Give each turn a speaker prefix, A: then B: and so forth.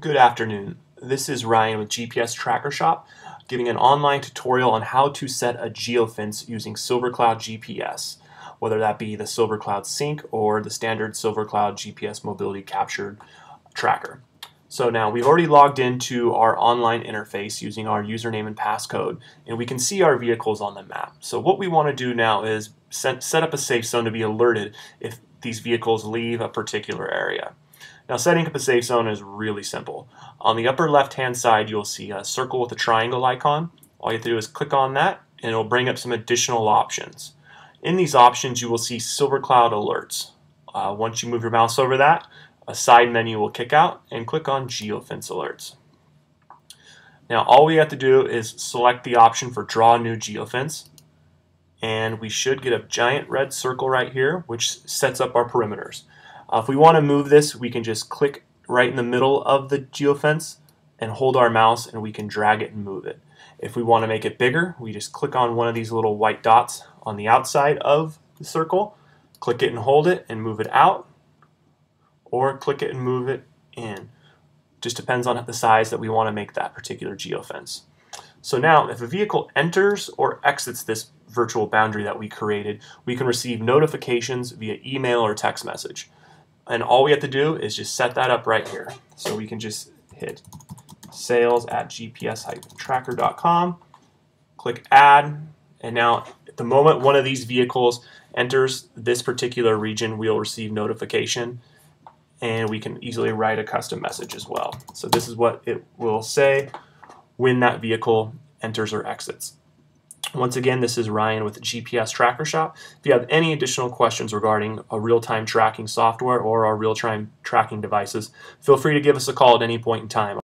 A: Good afternoon. This is Ryan with GPS Tracker Shop giving an online tutorial on how to set a geofence using SilverCloud GPS, whether that be the SilverCloud Sync or the standard SilverCloud GPS Mobility Captured Tracker. So now we've already logged into our online interface using our username and passcode and we can see our vehicles on the map. So what we want to do now is set, set up a safe zone to be alerted if these vehicles leave a particular area. Now setting up a safe zone is really simple. On the upper left hand side you'll see a circle with a triangle icon. All you have to do is click on that and it'll bring up some additional options. In these options you will see Silver Cloud alerts. Uh, once you move your mouse over that, a side menu will kick out and click on geofence alerts. Now all we have to do is select the option for draw new geofence and we should get a giant red circle right here which sets up our perimeters. Uh, if we want to move this, we can just click right in the middle of the geofence and hold our mouse and we can drag it and move it. If we want to make it bigger, we just click on one of these little white dots on the outside of the circle, click it and hold it and move it out, or click it and move it in. Just depends on the size that we want to make that particular geofence. So now, if a vehicle enters or exits this virtual boundary that we created, we can receive notifications via email or text message. And all we have to do is just set that up right here. So we can just hit sales at gps-tracker.com, click add, and now at the moment one of these vehicles enters this particular region, we'll receive notification and we can easily write a custom message as well. So this is what it will say when that vehicle enters or exits. Once again, this is Ryan with GPS Tracker Shop. If you have any additional questions regarding a real-time tracking software or our real-time tracking devices, feel free to give us a call at any point in time.